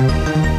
Thank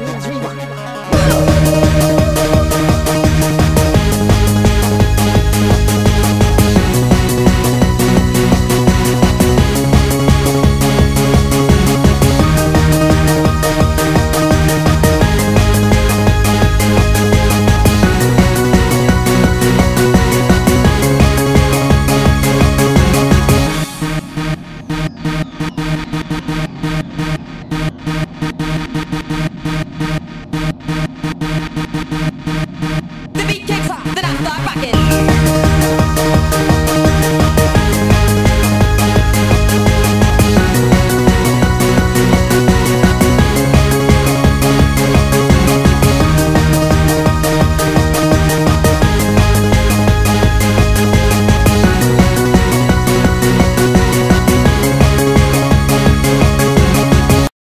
means rewind.